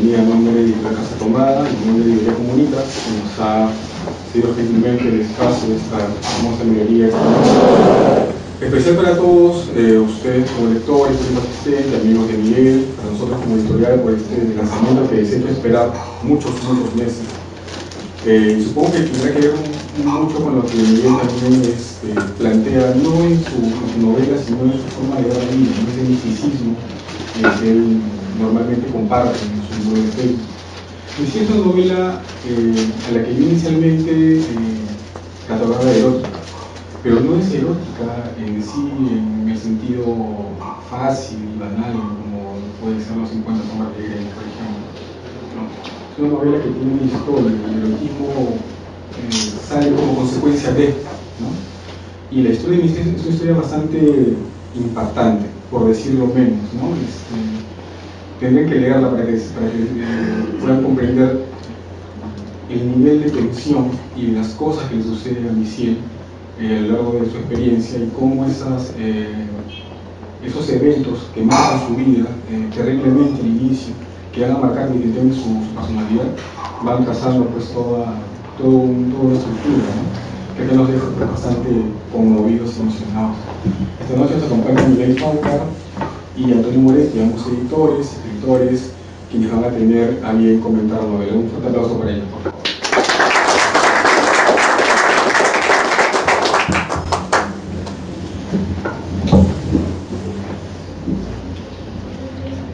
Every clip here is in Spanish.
Quiero darle bienvenida a nombre de la Casa Tomada, en nombre de Librería Comunica, que nos ha sido gentilmente el espacio de esta hermosa librería. Especial para todos eh, ustedes como lectores, amigos de Miguel, para nosotros como editorial por este lanzamiento que siempre esperar muchos, muchos meses. Eh, supongo que tendrá que ver mucho con lo que Miguel también este, plantea, no en su, novela, sino en su forma de la vida, en ese misticismo que él normalmente comparten Facebook. Es una novela eh, a la que yo inicialmente eh, catalogaba erótica, pero no es erótica en sí en el sentido fácil banal como puede ser los 50 sombras de Grey, por ejemplo. Es una novela que tiene una historia, el erotismo eh, sale como consecuencia de, ¿no? y la historia es una historia bastante impactante, por decirlo menos, ¿no? Este, tendrán que leerla para que, para que eh, puedan comprender el nivel de tensión y las cosas que le suceden a Michelle eh, a lo largo de su experiencia y cómo esas, eh, esos eventos que marcan su vida terriblemente al inicio, que van a marcar definitivamente su, su, personalidad, van trazando pues toda, todo toda una estructura ¿no? que nos deja pues, bastante conmovidos y emocionados. Esta noche nos acompaña Miguel Paucar y Antonio Moretti, ambos editores, escritores, quienes van a tener a bien comentar la. Un fuerte aplauso para ellos.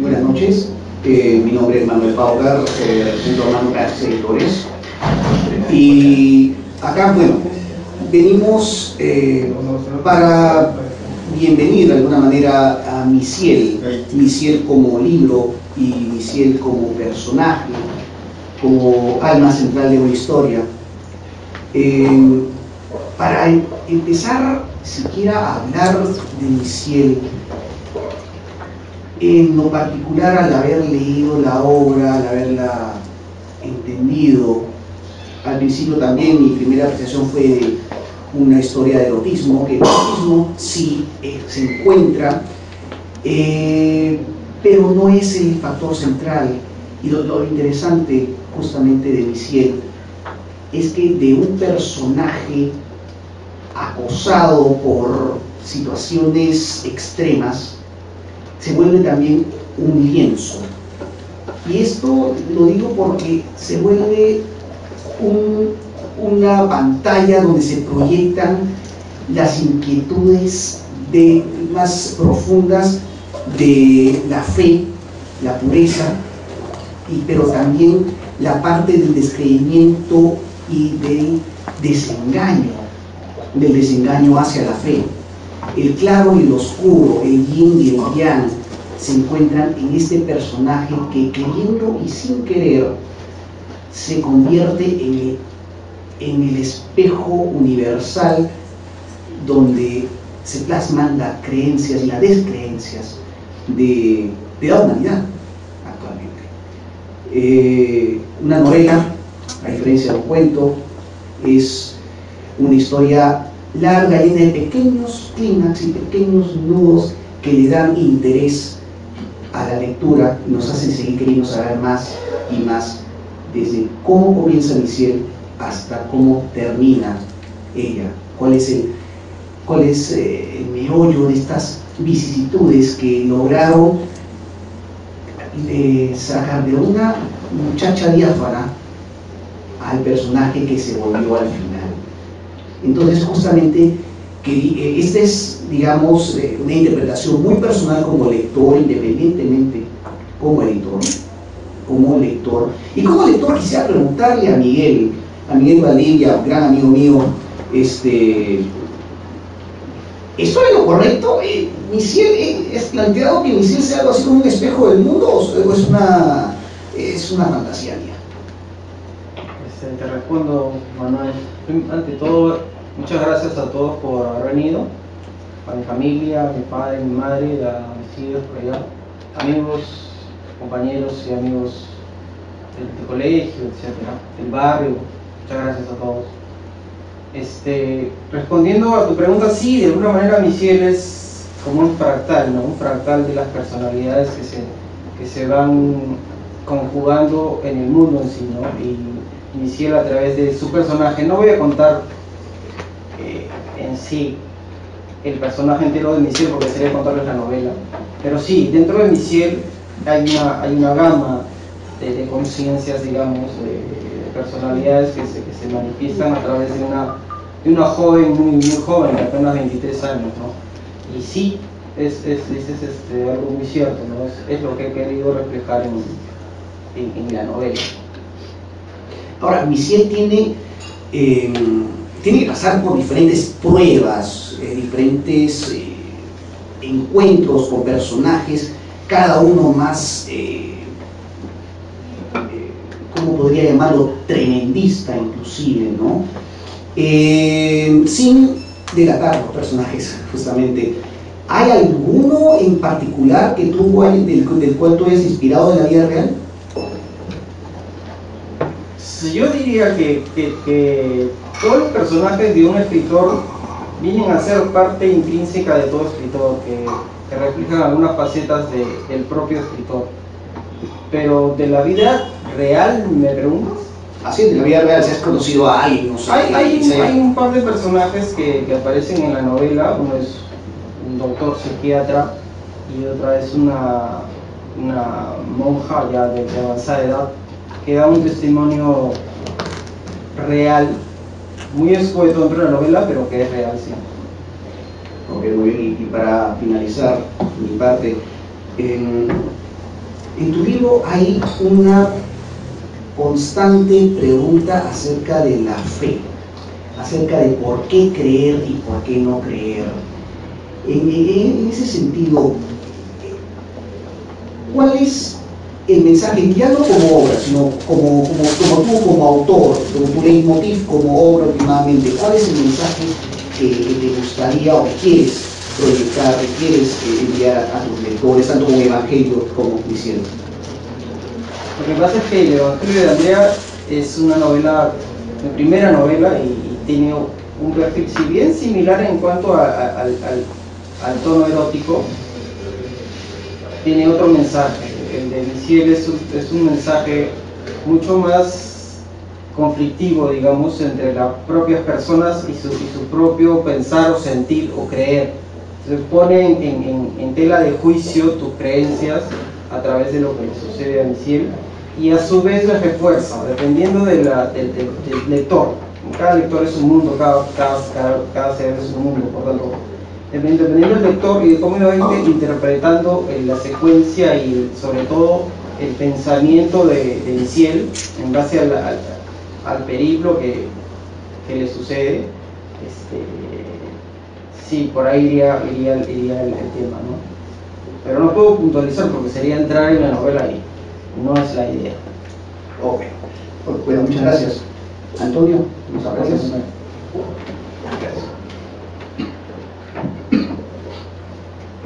Buenas noches, eh, mi nombre es Manuel Paucar, eh, a Manu Editores. Y acá, bueno, venimos eh, para bienvenir de alguna manera a Misiel, Misiel como libro y Misiel como personaje, como alma central de una historia. Eh, para empezar siquiera a hablar de Misiel, en lo particular al haber leído la obra, al haberla entendido, al principio también mi primera apreciación fue de una historia de erotismo, que el erotismo sí eh, se encuentra, eh, pero no es el factor central. Y lo, interesante justamente de Misiel es que de un personaje acosado por situaciones extremas, se vuelve también un lienzo. Y esto lo digo porque se vuelve un una pantalla donde se proyectan las inquietudes de, más profundas de la fe, la pureza, y, pero también la parte del descreimiento y del desengaño, del desengaño hacia la fe. El claro y el oscuro, el yin y el yang, se encuentran en este personaje que queriendo y sin querer se convierte en el en el espejo universal donde se plasman las creencias y las descreencias de, la humanidad actualmente. Eh, una novela, a diferencia de un cuento, es una historia larga, llena de pequeños clímax y pequeños nudos que le dan interés a la lectura y nos hacen seguir queriendo saber más y más desde cómo comienza mi cielo hasta cómo termina ella, cuál es el, cuál es, eh, el meollo de estas vicisitudes que lograron eh, sacar de una muchacha diáfana al personaje que se volvió al final. Entonces justamente que eh, esta es, digamos, una interpretación muy personal como lector, independientemente como editor, como lector. Y como lector quisiera preguntarle a Miguel, a Miguel Valdivia, gran amigo mío, este, ¿esto es lo correcto? Eh, eh, ¿Es planteado que Misiel sea algo así como un espejo del mundo o es una, es una fantasía mía? Este, te respondo, Manuel. Ante todo, muchas gracias a todos por haber venido. A mi familia, a mi padre, a mi madre, a mis hijos por allá, amigos, compañeros y amigos del, colegio, etcétera, del barrio. Muchas gracias a todos. Este, respondiendo a tu pregunta, sí, de alguna manera mi cielo es como un fractal, ¿no? Un fractal de las personalidades que se, que se van conjugando en el mundo en sí, ¿no? Y, mi cielo a través de su personaje, no voy a contar eh, en sí el personaje entero de cielo porque sería contarles la novela, pero sí, dentro de cielo hay una, hay una gama de, conciencias, digamos, de, personalidades que se, que se, manifiestan a través de una, de una joven muy, muy joven, de apenas 23 años, ¿no? Y sí, es, es, es, este, algo muy cierto, ¿no? Es, lo que he querido reflejar en, en, la novela. Ahora, Michel tiene, eh, tiene que pasar por diferentes pruebas, eh, diferentes eh, encuentros con personajes, cada uno más ¿cómo podría llamarlo? Tremendista inclusive, ¿no? Eh, sin delatar los personajes, justamente. ¿Hay alguno en particular que tú, del, del cual tú hayas inspirado en la vida real? Yo diría que, que, todos los personajes de un escritor vienen a ser parte intrínseca de todo escritor, que, que reflejan algunas facetas del propio escritor. Pero de la vida real, me preguntas. Así, de la vida real, si has conocido a alguien, no sé. Hay, hay, un par de personajes que, que, aparecen en la novela. Uno es un doctor psiquiatra y otra es una, una monja ya de, avanzada edad que da un testimonio real, muy escueto dentro de la novela, pero que es real, sí. Ok, muy bien. Y, para finalizar mi parte, en, en tu libro hay una constante pregunta acerca de la fe, acerca de por qué creer y por qué no creer. En, ese sentido, ¿cuál es el mensaje, ya no como obra, sino como, como, tú como autor, como tu leitmotiv como obra últimamente, cuál es el mensaje que, te gustaría o quieres proyectar, que quieres eh, enviar a, tus lectores, tanto como evangelio como cristiano? Lo que pasa es que El Evangelio de Andrea es una novela, mi primera novela, y, tiene un perfil, si bien similar en cuanto al, tono erótico, tiene otro mensaje. El de Misiel es, es un mensaje mucho más conflictivo, digamos, entre las propias personas y su, su propio pensar o sentir o creer. Se pone en, en, tela de juicio tus creencias a través de lo que le sucede a Misiel y a su vez la refuerza, dependiendo del, lector. Cada lector es un mundo, cada, cada, cada, ser es un mundo, por tanto, dependiendo del lector y de cómo va interpretando eh, la secuencia y sobre todo el pensamiento de, de en base al, al, periplo que, le sucede, este, sí, por ahí iría, iría, el, tema, ¿no? Pero no puedo puntualizar porque sería entrar en la novela ahí no es la idea. Ok. Bueno, muchas gracias. Antonio, muchas gracias.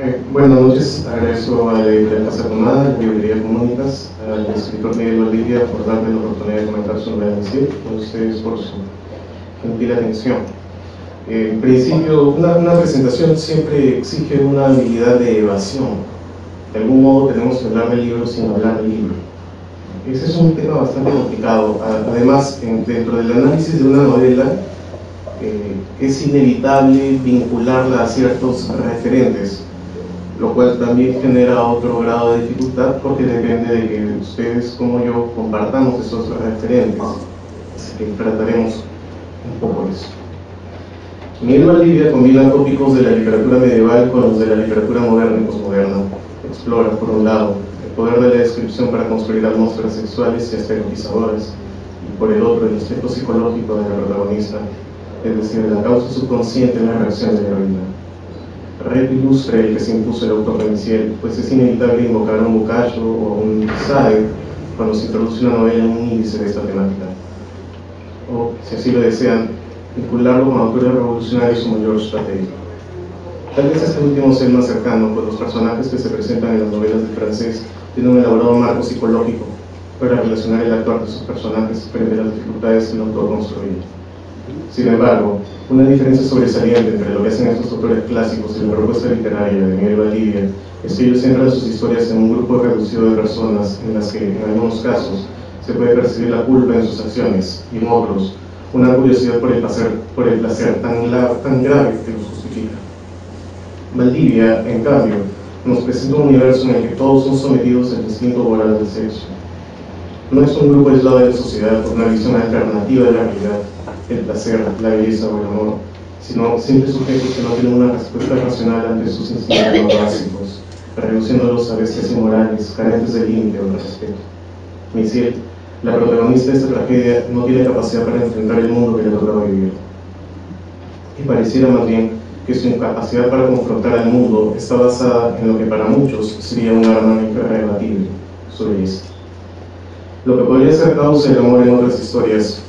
Eh, buenas noches, agradezco a la editorial Casa Tomada, Librería Comunicas, al escritor Miguel Valdivia por darme la oportunidad de comentar su novela decir, con ustedes por su gentil atención. En principio, una, una presentación siempre exige una habilidad de evasión de algún modo tenemos que hablar del libro sin hablar del libro. Ese es un tema bastante complicado. Además, dentro del análisis de una novela, eh, es inevitable vincularla a ciertos referentes, lo cual también genera otro grado de dificultad porque depende de que ustedes como yo compartamos esos referentes. Así que trataremos. Miguel Valdivia combina tópicos de la literatura medieval con los de la literatura moderna y posmoderna explora, por un lado, el poder de la descripción para construir atmósferas sexuales y estereotizadoras, y por el otro, el aspecto psicológico de la protagonista, es decir, la causa subconsciente en la reacción de la heroína. Red ilustre el que se impuso el autor de pues es inevitable invocar a un bucayo o a un sade cuando se introduce una novela en un índice de esta temática. si así lo desean, vincularlo con autores revolucionarios como George Bataille. Tal vez este último sea más cercano, pues los personajes que se presentan en las novelas de francés tienen un elaborado marco psicológico para relacionar el actuar de sus personajes frente a las dificultades que el autor construye. Sin embargo, una diferencia sobresaliente entre lo que hacen estos autores clásicos y la propuesta literaria de Miguel Valdivia es que ellos centran sus historias en un grupo reducido de personas en las que, en algunos casos, se puede percibir la culpa en sus acciones y en otros, una curiosidad por el placer, por el placer tan, tan grave que los justifica. Valdivia, en cambio, nos presenta un universo en el que todos son sometidos al instinto moral del sexo. No es un grupo aislado de la sociedad con una visión alternativa de la realidad, el placer, la belleza o el amor, sino simples sujetos que no tienen una respuesta racional ante sus instintos básicos, reduciéndolos a bestias inmorales, carentes de límite o de respeto. Misil, la protagonista de esta tragedia, no tiene capacidad para enfrentar el mundo que le tocaba vivir. Y pareciera más bien que su incapacidad para confrontar al mundo está basada en lo que para muchos sería un arma irrebatible, su belleza. Lo que podría ser causa del amor en otras historias,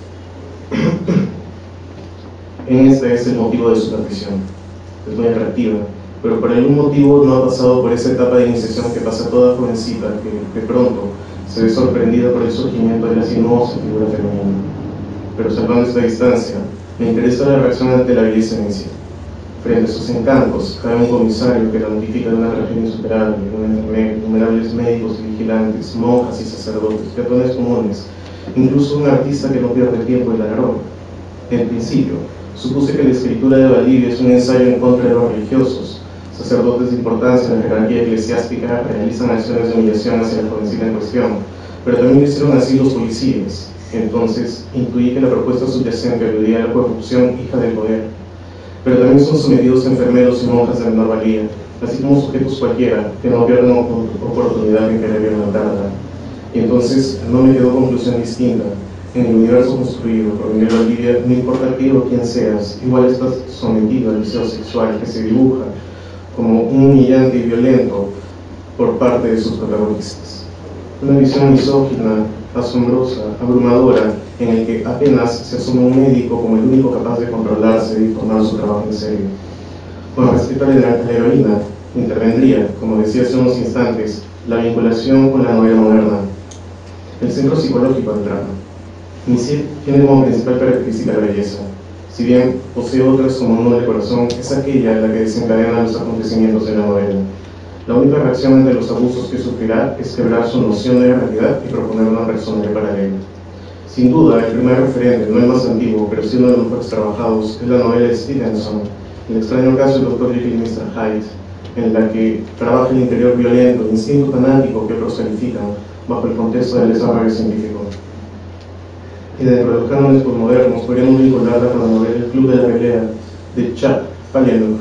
en esta es el motivo de su perdición. Es muy atractiva, pero por algún motivo no ha pasado por esa etapa de iniciación que pasa toda jovencita que pronto se ve sorprendida por el surgimiento de la sinuosa figura femenina. Pero salvando esta distancia, me interesa la reacción ante la belleza. Frente a sus encantos, cae un comisario que la notifica de una tragedia insuperable, innumerables médicos y vigilantes, monjas y sacerdotes, peatones comunes, incluso un artista que no pierde tiempo en la. En principio, supuse que la escritura de Valdivia es un ensayo en contra de los religiosos. Sacerdotes de importancia en la jerarquía eclesiástica realizan acciones de humillación hacia la jovencita en cuestión, pero también lo hicieron así los policías. Entonces, intuí que la propuesta subyacente aludía a la corrupción hija del poder pero también son sometidos enfermeros y monjas de menor valía, así como sujetos cualquiera que no pierden oportunidad en querer violentarla. Y entonces no me quedó conclusión distinta. En el universo construido por Miguel Valdivia, no importa qué o quién seas, igual estás sometido al deseo sexual que se dibuja como humillante y violento por parte de sus protagonistas. Una visión misógina, asombrosa, abrumadora, en el que apenas se asume un médico como el único capaz de controlarse y tomar su trabajo en serio. Con respecto a la heroína, intervendría, como decía hace unos instantes, la vinculación con la novela moderna, el centro psicológico del drama. Misil tiene como principal característica la belleza. Si bien posee otras como uno de corazón, es aquella la que desencadena los acontecimientos de la novela. La única reacción ante los abusos que sufrirá es quebrar su noción de realidad y proponer una persona paralela. Sin duda, el primer referente, no el más antiguo, pero sí uno de los más trabajados, es la novela de Stevenson, el extraño caso del Dr. Jekyll y Mr. Hyde, en la que trabaja el interior violento, el instinto fanático que otros califican bajo el contexto del desarrollo científico. Y dentro de los cánones postmodernos podríamos vincularla con la novela El Club de la Pelea de Chuck Palahniuk,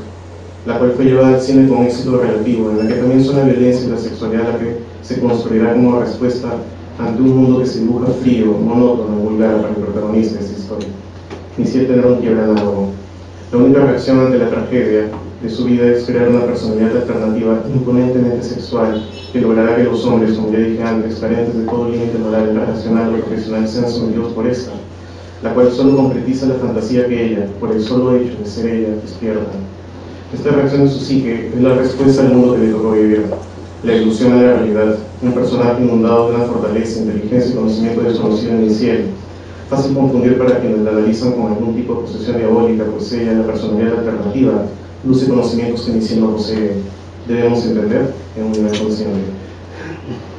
la cual fue llevada al cine con éxito relativo, en la que también son la violencia y la sexualidad la que se construirá como respuesta ante un mundo que se dibuja frío, monótono vulgar para el protagonista de esta historia. Ni si tener un quiebre análogo. La única reacción ante la tragedia de su vida es crear una personalidad alternativa imponentemente sexual que logrará que los hombres, como ya dije antes, carentes de todo límite moral, racional o profesional, sean sometidos por esta, la cual solo concretiza la fantasía que ella, por el solo hecho de ser ella, despierta. Esta reacción de su psique es la respuesta al mundo que le tocó vivir la ilusión de la realidad, un personaje inundado de una fortaleza, inteligencia y conocimiento desconocido en el cielo. Fácil confundir para quienes la analizan con algún tipo de posesión diabólica, pues ella, la personalidad alternativa, luce conocimientos que ni siquiera posee. Debemos entender en un nivel consciente.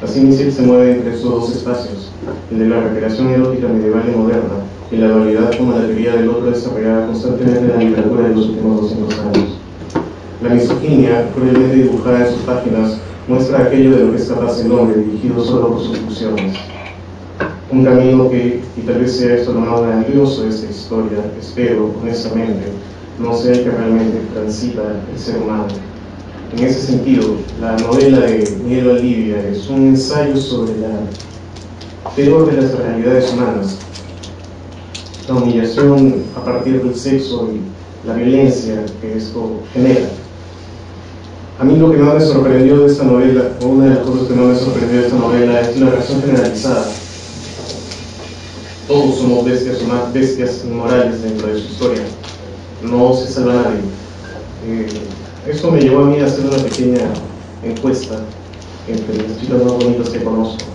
Así Misil se mueve entre esos dos espacios, el de la recreación erótica medieval y moderna, y la dualidad como la teoría del otro desarrollada constantemente en la literatura de los últimos 200 años. La misoginia, cruelmente dibujada en sus páginas, muestra aquello de lo que es capaz el hombre, dirigido solo por sus pulsiones. Un camino que, y tal vez sea esto lo más grandioso de esta historia, espero, honestamente, no sea el que realmente transita el ser humano. En ese sentido, la novela de Miguel Olivia es un ensayo sobre la peor de las realidades humanas, la humillación a partir del sexo y la violencia que esto genera. A mí lo que más me sorprendió de esta novela, o una de las cosas que más me sorprendió de esta novela, es la reacción generalizada. todos somos bestias, bestias morales dentro de su historia. No se salva nadie. Eh, eso me llevó a mí a hacer una pequeña encuesta entre las chicas más bonitas que conozco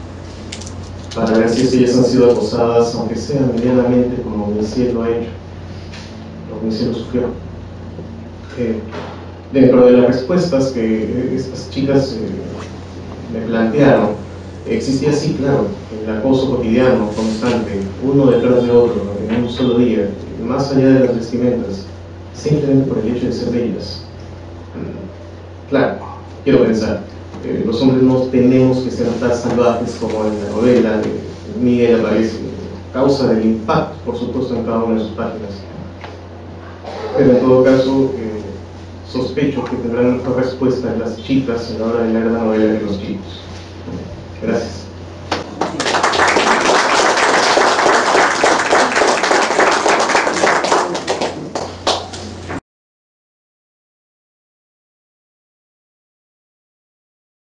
para ver si ellas han sido acosadas, aunque sea medianamente como mi cielo ha hecho, o mi cielo sufrió. Eh, dentro de las respuestas que estas chicas eh, me plantearon, existía sí, claro, el acoso cotidiano, constante, uno detrás de otro, en un solo día, más allá de las vestimentas, simplemente por el hecho de ser bellas. Claro, quiero pensar, eh, los hombres no tenemos que ser tan salvajes como en la novela de Miguel aparece, causa del impacto, por supuesto, en cada una de sus páginas. Pero en todo caso, eh, sospecho que tendrán mejor respuesta las chicas en la hora de leer la novela de los chicos. Gracias.